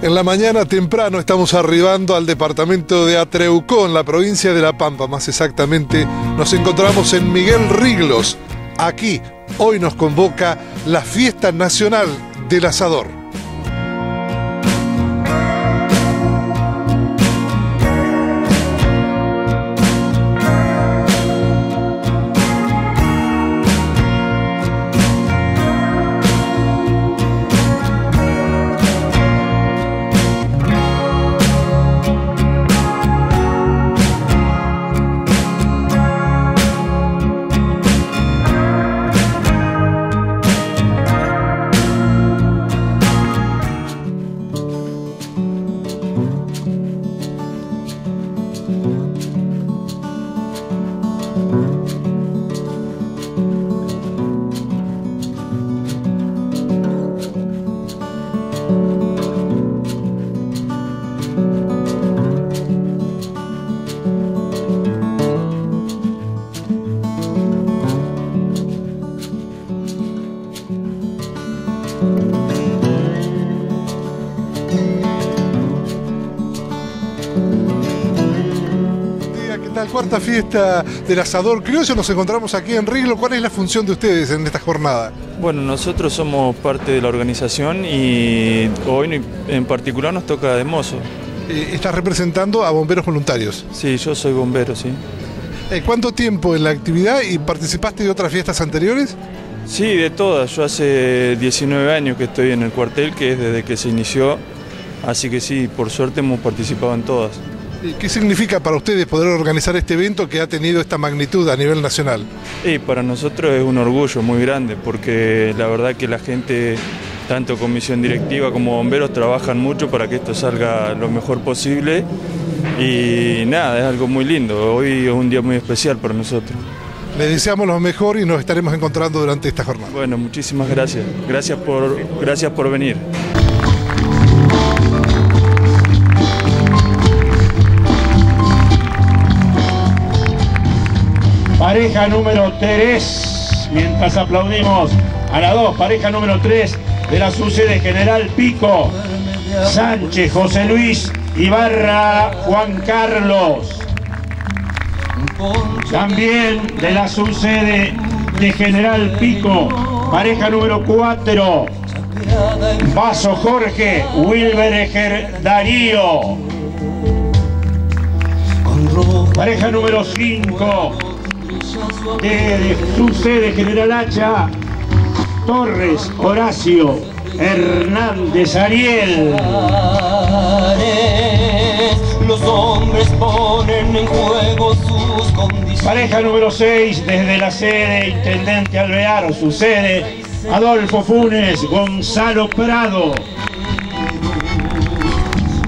En la mañana temprano estamos arribando al departamento de Atreucó, en la provincia de La Pampa. Más exactamente, nos encontramos en Miguel Riglos. Aquí, hoy nos convoca la fiesta nacional del asador. Cuarta fiesta del asador criollo. Nos encontramos aquí en Riglo. ¿Cuál es la función de ustedes en esta jornada? Bueno, nosotros somos parte de la organización y hoy en particular nos toca de mozo. Eh, estás representando a bomberos voluntarios. Sí, yo soy bombero, sí. Eh, ¿Cuánto tiempo en la actividad y participaste de otras fiestas anteriores? Sí, de todas. Yo hace 19 años que estoy en el cuartel, que es desde que se inició. Así que sí, por suerte hemos participado en todas. ¿Qué significa para ustedes poder organizar este evento que ha tenido esta magnitud a nivel nacional? Y para nosotros es un orgullo muy grande porque la verdad que la gente, tanto comisión directiva como bomberos, trabajan mucho para que esto salga lo mejor posible. Y nada, es algo muy lindo. Hoy es un día muy especial para nosotros. Les deseamos lo mejor y nos estaremos encontrando durante esta jornada. Bueno, muchísimas gracias. Gracias por, gracias por venir. Pareja número 3, mientras aplaudimos a la 2, pareja número 3 de la sucede General Pico, Sánchez, José Luis, Ibarra, Juan Carlos. También de la sucede de General Pico, pareja número 4, Vaso Jorge, Wilber Darío. Pareja número 5, de su sede General Hacha, Torres, Horacio, Hernández, Ariel. Los hombres ponen en juego sus condiciones. Pareja número 6, desde la sede Intendente Alvear, su sede, Adolfo Funes, Gonzalo Prado.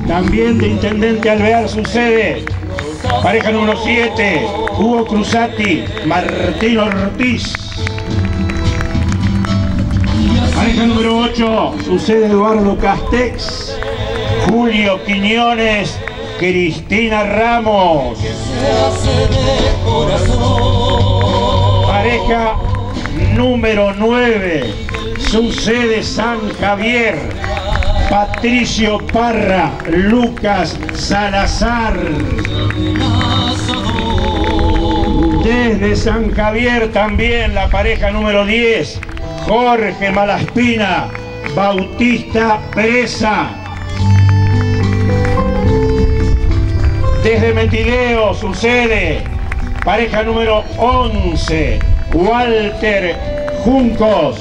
También de Intendente Alvear, su sede, Pareja número 7, Hugo Cruzati, Martín Ortiz. Pareja número 8, sucede Eduardo Castex, Julio Quiñones, Cristina Ramos. Pareja número 9, sucede San Javier, Patricio Parra, Lucas Salazar. Desde San Javier también la pareja número 10, Jorge Malaspina, Bautista Presa. Desde Metileo sucede pareja número 11, Walter Juncos,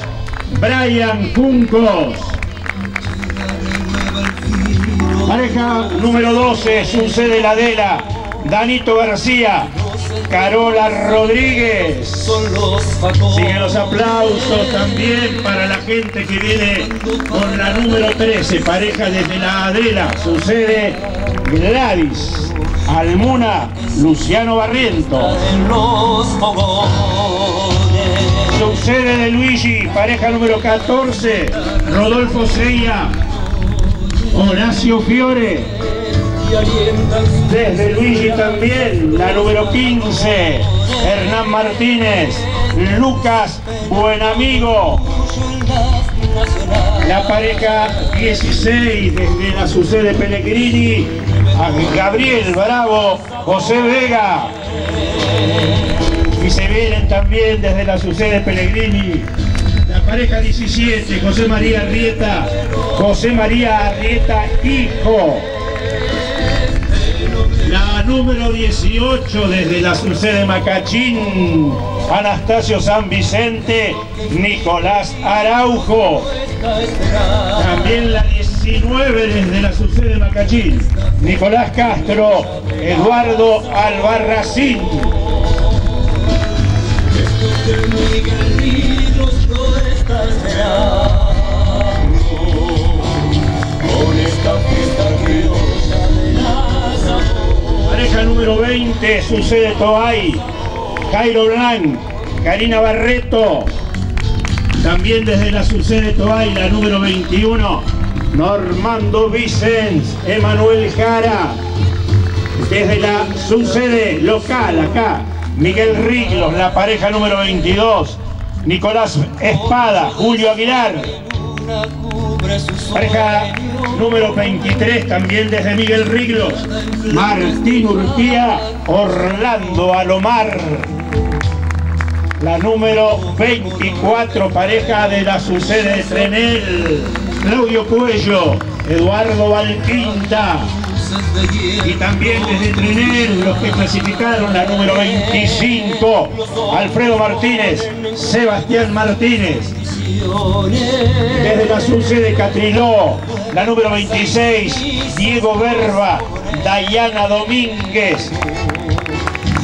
Brian Juncos. Pareja número 12, sucede la Adela, Danito García, Carola Rodríguez. Siguen los aplausos también para la gente que viene con la número 13, pareja desde la Adela, sucede Gladys, Almuna, Luciano Barriento. Sucede de Luigi, pareja número 14, Rodolfo Seya, Horacio Fiore. Desde Luigi también, la número 15, Hernán Martínez, Lucas Buenamigo. La pareja 16 desde la sucede Pellegrini Gabriel Bravo, José Vega. Y se vienen también desde la sucede Pellegrini. La pareja 17, José María Arrieta, José María Arrieta, hijo. Número 18 desde la sucede Macachín, Anastasio San Vicente, Nicolás Araujo. También la 19 desde la sucede Macachín, Nicolás Castro, Eduardo Albarracín. Pareja número 20, sucede Toay, Jairo Blanc, Karina Barreto. También desde la sucede Toay, la número 21, Normando Vicens, Emanuel Jara. Desde la sucede local, acá, Miguel Riglos, la pareja número 22, Nicolás Espada, Julio Aguilar. Pareja número 23, también desde Miguel Riglos, Martín Urquía, Orlando Alomar. La número 24, pareja de la sucede de Trenel, Claudio Cuello, Eduardo Valquinta. Y también desde Trenel, los que clasificaron la número 25, Alfredo Martínez, Sebastián Martínez. Desde la sucede de Catriló, la número 26, Diego Berba, Dayana Domínguez.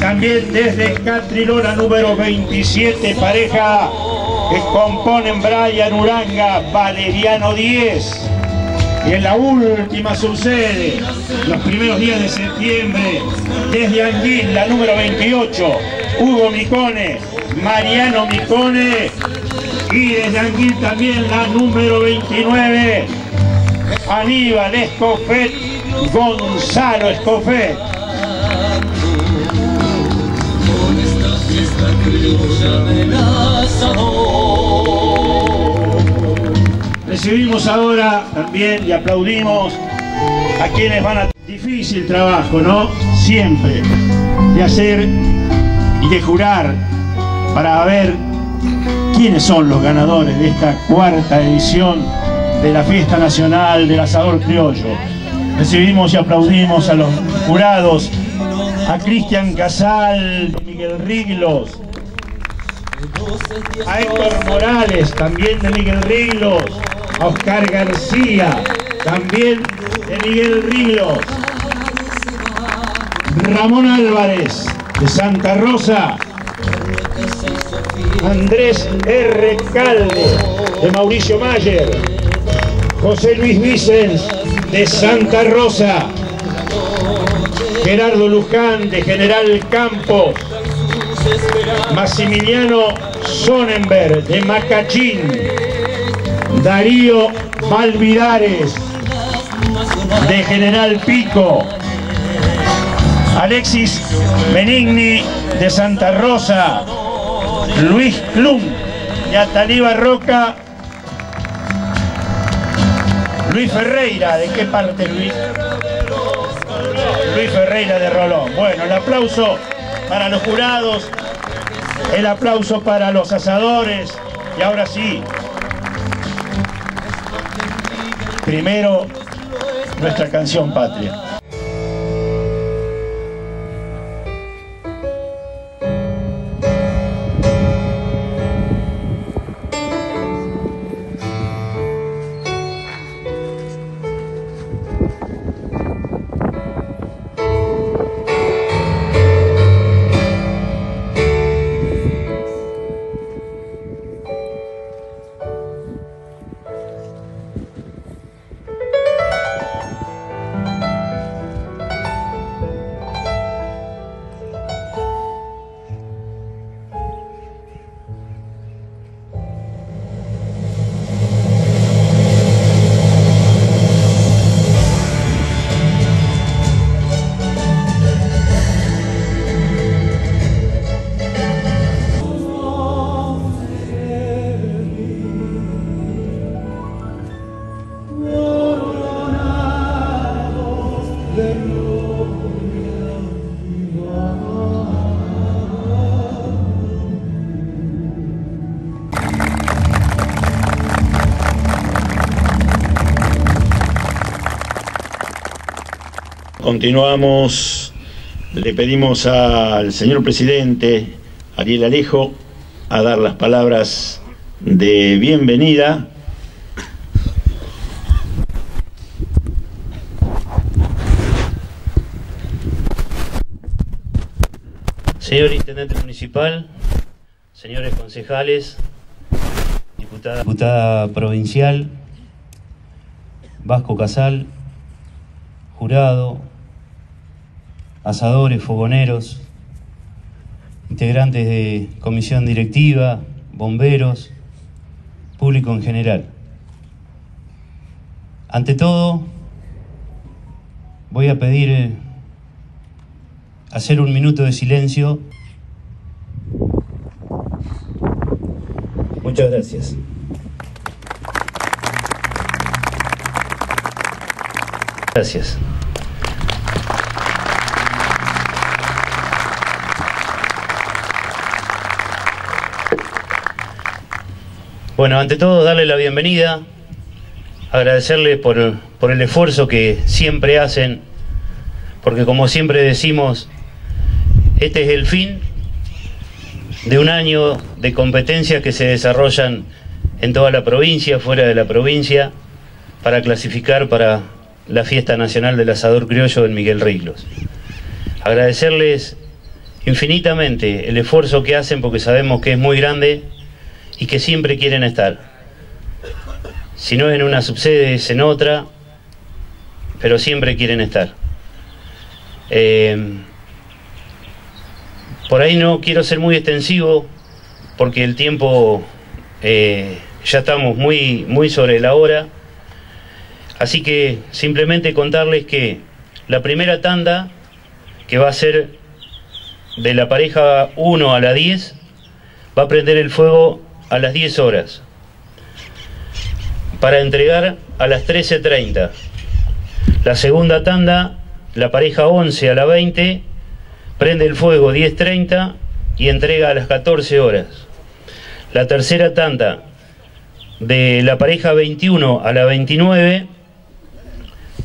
También desde Catriló, la número 27, pareja que componen Brian Uranga, Valeriano 10. Y en la última sucede, los primeros días de septiembre, desde Anguín, la número 28, Hugo Micone, Mariano Micone, y desde Anguín también la número 29, Aníbal Escofet, Gonzalo Escofet. Recibimos ahora también y aplaudimos a quienes van a... Difícil trabajo, ¿no? Siempre. De hacer y de jurar para ver quiénes son los ganadores de esta cuarta edición de la Fiesta Nacional del Asador Criollo. Recibimos y aplaudimos a los jurados, a Cristian Casal, Miguel Riglos, a Héctor Morales, también de Miguel Riglos, a Oscar García, también de Miguel Riglos, Ramón Álvarez, de Santa Rosa, Andrés R. Calde, de Mauricio Mayer, José Luis Vicens, de Santa Rosa, Gerardo Luján, de General Campos, Maximiliano Sonnenberg, de Macachín, Darío Malvidares, de General Pico, Alexis Benigni, de Santa Rosa, Luis Klum, de Ataliba Roca, Luis Ferreira, ¿de qué parte Luis? Luis Ferreira de Rolón. Bueno, el aplauso para los jurados, el aplauso para los asadores y ahora sí, primero nuestra canción patria. Continuamos. Le pedimos al señor presidente Ariel Alejo a dar las palabras de bienvenida. Señor Intendente Municipal, señores concejales, diputada, diputada provincial, Vasco Casal, jurado, asadores, fogoneros, integrantes de comisión directiva, bomberos, público en general. Ante todo, voy a pedir eh, hacer un minuto de silencio. Muchas gracias. Gracias. Bueno, ante todo, darle la bienvenida, agradecerles por, por, el esfuerzo que siempre hacen, porque como siempre decimos, este es el fin de un año de competencias que se desarrollan en toda la provincia, fuera de la provincia, para clasificar para la fiesta nacional del asador criollo en Miguel Riglos. Agradecerles infinitamente el esfuerzo que hacen porque sabemos que es muy grande y que siempre quieren estar. Si no es en una subsede, es en otra, pero siempre quieren estar. Eh, por ahí no quiero ser muy extensivo, porque el tiempo eh, ya estamos muy, muy sobre la hora. Así que simplemente contarles que la primera tanda, que va a ser de la pareja 1 a la 10, va a prender el fuego a las 10 horas para entregar a las 13.30. La segunda tanda, la pareja 11 a la 20, prende el fuego 10.30 y entrega a las 14 horas. La tercera tanda, de la pareja 21 a la 29,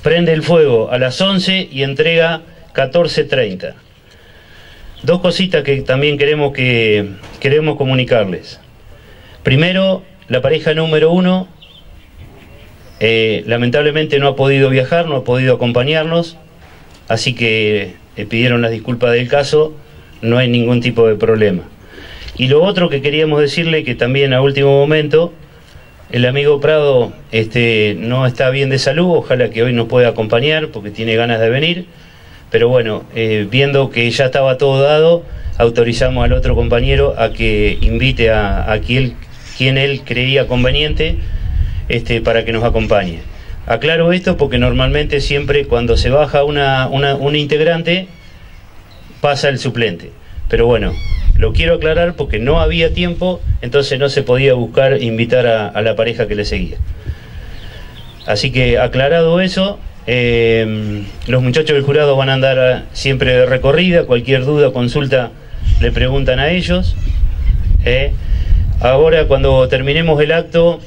prende el fuego a las 11 y entrega 14.30. Dos cositas que también queremos, que, queremos comunicarles. Primero, la pareja número uno eh, lamentablemente no ha podido viajar, no ha podido acompañarnos, así que eh, pidieron las disculpas del caso, no hay ningún tipo de problema. Y lo otro que queríamos decirle, que también a último momento, el amigo Prado este, no está bien de salud, ojalá que hoy nos pueda acompañar porque tiene ganas de venir, pero bueno, eh, viendo que ya estaba todo dado, autorizamos al otro compañero a que invite a, a quien, quien él creía conveniente este, para que nos acompañe. Aclaro esto porque normalmente siempre cuando se baja una, un integrante pasa el suplente. Pero bueno, lo quiero aclarar porque no había tiempo, entonces no se podía buscar invitar a, la pareja que le seguía. Así que aclarado eso, eh, los muchachos del jurado van a andar siempre de recorrida, cualquier duda consulta le preguntan a ellos. Eh. Ahora cuando terminemos el acto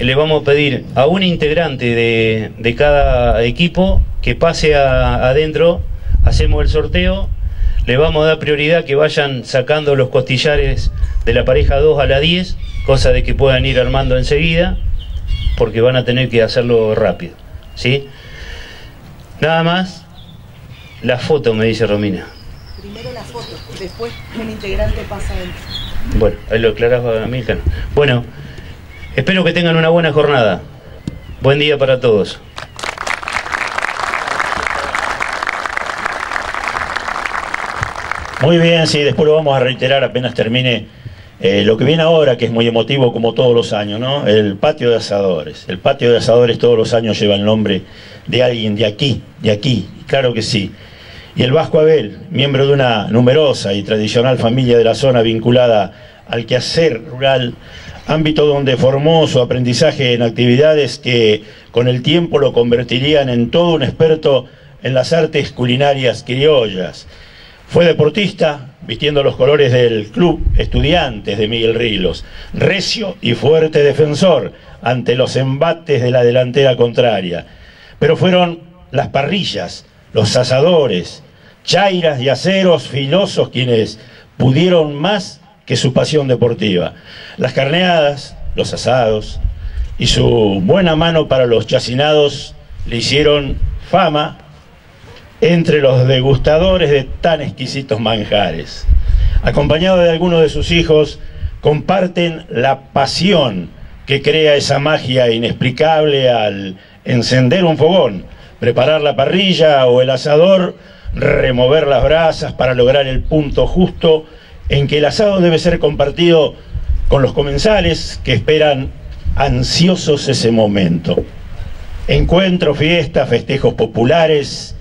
le vamos a pedir a un integrante de, cada equipo que pase adentro, hacemos el sorteo, le vamos a dar prioridad que vayan sacando los costillares de la pareja 2 a la 10, cosa de que puedan ir armando enseguida, porque van a tener que hacerlo rápido. ¿sí? Nada más, la foto, me dice Romina. Primero la foto, después el integrante pasa adentro. Bueno, ahí lo aclaraba Milton. Bueno. Espero que tengan una buena jornada. Buen día para todos. Muy bien, sí, después lo vamos a reiterar apenas termine eh, lo que viene ahora, que es muy emotivo como todos los años, ¿no? El patio de asadores. El patio de asadores todos los años lleva el nombre de alguien de aquí, de aquí, claro que sí. Y el Vasco Abel, miembro de una numerosa y tradicional familia de la zona vinculada al quehacer rural, ámbito donde formó su aprendizaje en actividades que con el tiempo lo convertirían en todo un experto en las artes culinarias criollas. Fue deportista, vistiendo los colores del club Estudiantes de Miguel Rilos, recio y fuerte defensor ante los embates de la delantera contraria. Pero fueron las parrillas los asadores, chairas y aceros filosos quienes pudieron más que su pasión deportiva. Las carneadas, los asados y su buena mano para los chacinados le hicieron fama entre los degustadores de tan exquisitos manjares. Acompañado de algunos de sus hijos, comparten la pasión que crea esa magia inexplicable al encender un fogón, preparar la parrilla o el asador, remover las brasas para lograr el punto justo en que el asado debe ser compartido con los comensales que esperan ansiosos ese momento. Encuentros, fiestas, festejos populares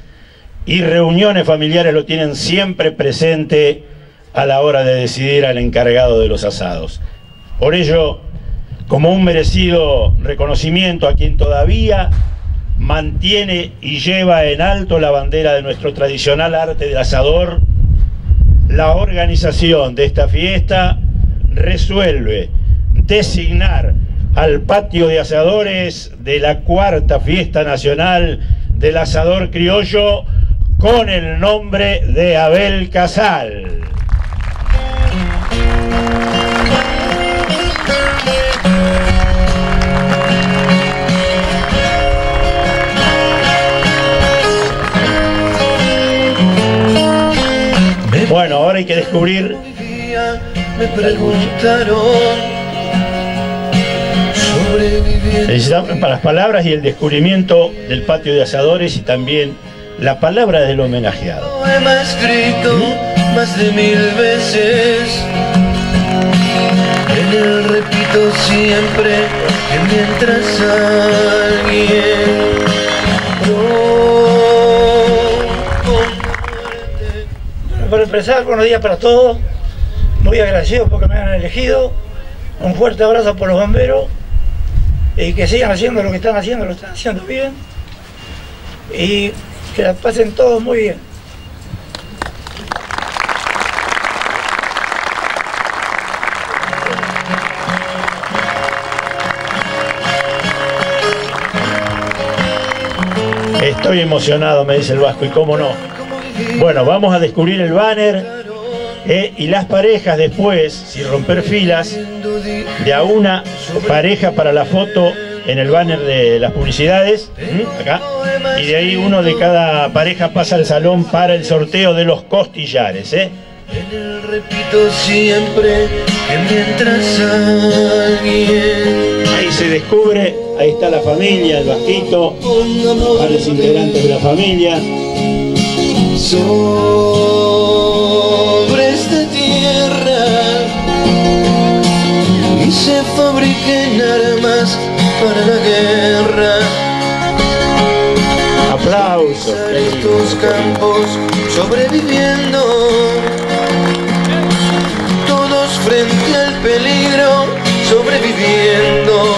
y reuniones familiares lo tienen siempre presente a la hora de decidir al encargado de los asados. Por ello, como un merecido reconocimiento a quien todavía mantiene y lleva en alto la bandera de nuestro tradicional arte del asador, la organización de esta fiesta resuelve designar al patio de asadores de la cuarta fiesta nacional del asador criollo con el nombre de Abel Casal. Bueno, ahora hay que descubrir. Me preguntaron Necesitamos para las palabras y el descubrimiento del patio de asadores y también la palabra del homenajeado. Poema escrito más de mil veces. En él repito siempre que mientras Empezar, buenos días para todos. Muy agradecido porque me han elegido. Un fuerte abrazo por los bomberos. Y que sigan haciendo lo que están haciendo, lo están haciendo bien. Y que la pasen todos muy bien. Estoy emocionado, me dice el Vasco, y cómo no. Bueno, vamos a descubrir el banner eh, y las parejas después, sin romper filas, de a una pareja para la foto en el banner de las publicidades, acá, y de ahí uno de cada pareja pasa al salón para el sorteo de los costillares. ¿eh? Repito siempre que mientras alguien Ahí se descubre, ahí está la familia, el vasquito, varios integrantes de la familia. Sobre esta tierra y se fabriquen armas para la guerra. Aplausos. Estos campos sobreviviendo todos frente al peligro sobreviviendo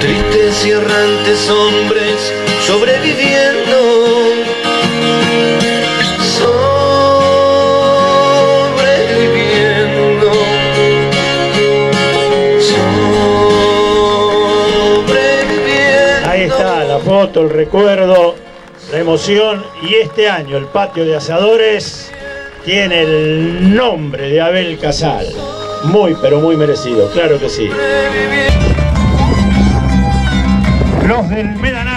tristes y errantes hombres sobreviviendo el recuerdo, la emoción. Y este año el patio de asadores tiene el nombre de Abel Casal. Muy, pero muy merecido, claro que sí. Los del Medanal.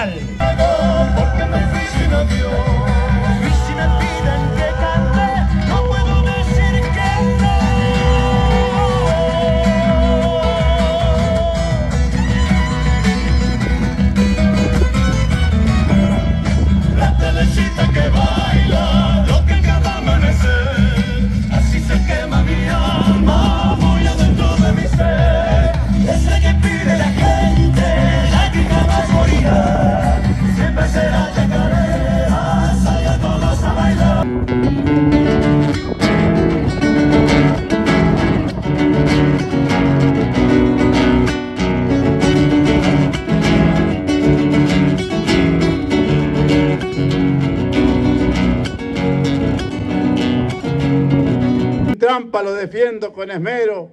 Defiendo con esmero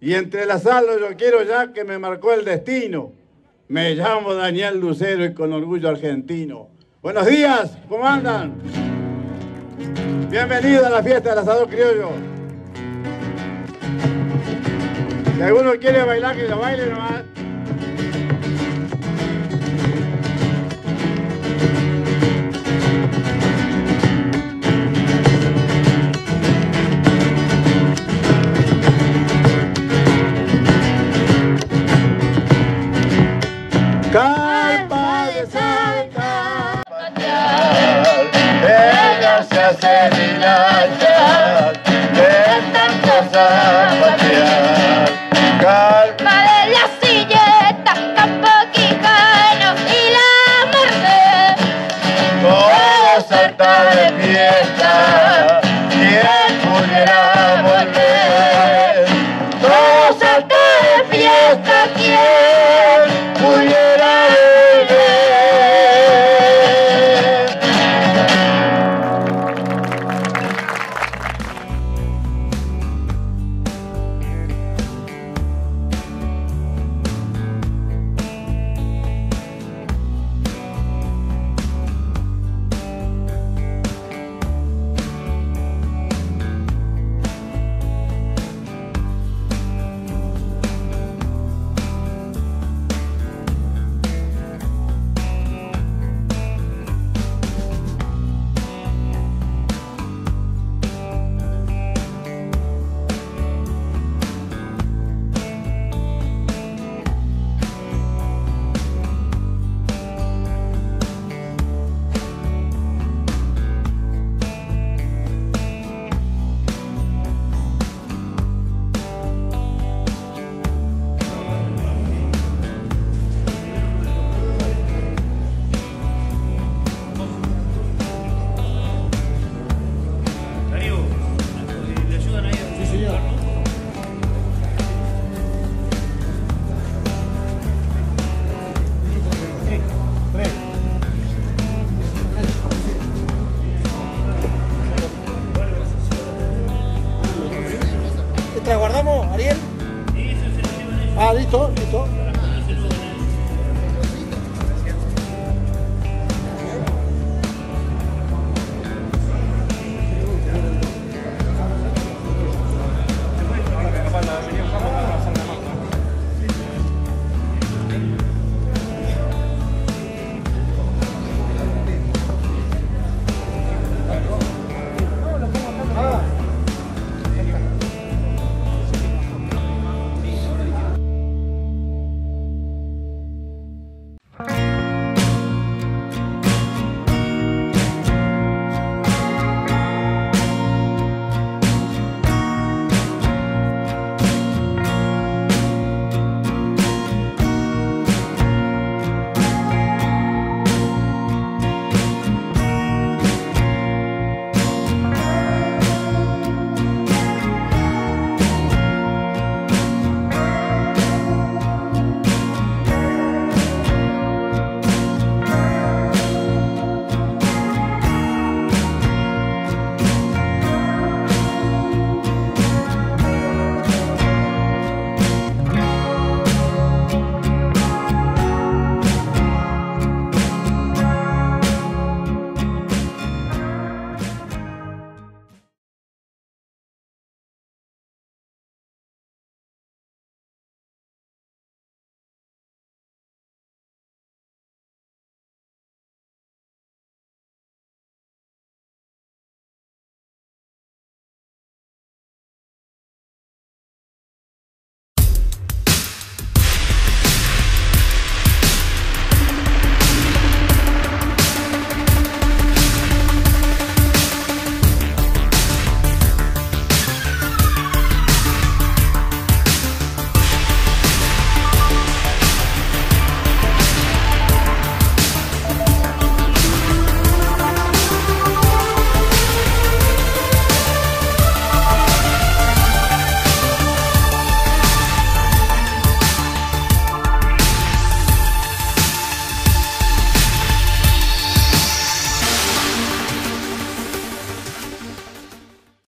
y entrelazarlo yo quiero ya que me marcó el destino. Me llamo Daniel Lucero y con orgullo argentino Buenos días, ¿cómo andan? Bienvenidos a la fiesta del asador criollo. Si alguno quiere bailar, que lo baile nomás. Se